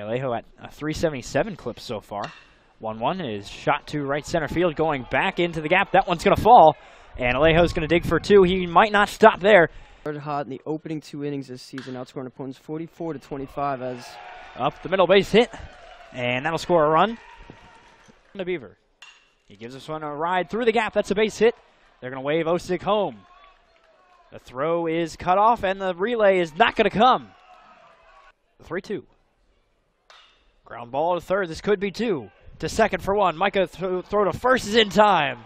Alejo at a 377 clip so far. 1 1 is shot to right center field, going back into the gap. That one's going to fall. And Alejo's going to dig for two. He might not stop there. Started hot in the opening two innings this season, outscoring opponents 44 to 25 as Up the middle base hit. And that'll score a run. To Beaver. He gives this one a ride through the gap. That's a base hit. They're going to wave Osick home. The throw is cut off, and the relay is not going to come. 3 2. Ground ball to third. This could be two. To second for one. Micah th- throw to first is in time.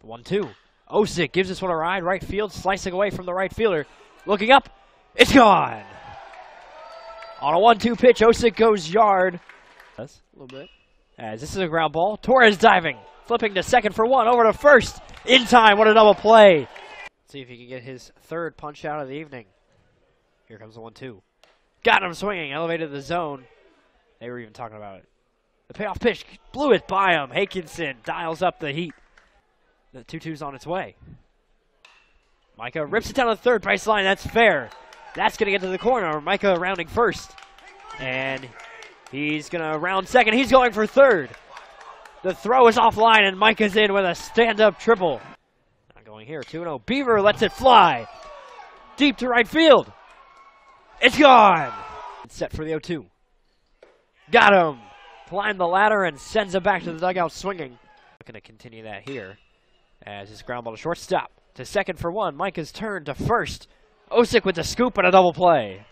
The 1 2. Osick gives this one a ride. Right field, slicing away from the right fielder. Looking up. It's gone. On a 1 2 pitch, Osick goes yard. a little bit. As this is a ground ball. Torres diving. Flipping to second for one. Over to first. In time. What a double play. See if he can get his third punch out of the evening. Here comes the 1 2. Got him swinging. Elevated the zone. They were even talking about it. The payoff pitch blew it by him. Hakinson dials up the heat. The 2 2's on its way. Micah rips it down to the third base line. That's fair. That's going to get to the corner. Micah rounding first. And he's going to round second. He's going for third. The throw is offline, and Micah's in with a stand up triple. Not going here. 2 0. Beaver lets it fly. Deep to right field. It's gone. It's set for the 0 2. Got him. Climbed the ladder and sends it back to the dugout swinging. Going to continue that here as his ground ball to shortstop. To second for one. Micah's turned to first. Osick with the scoop and a double play.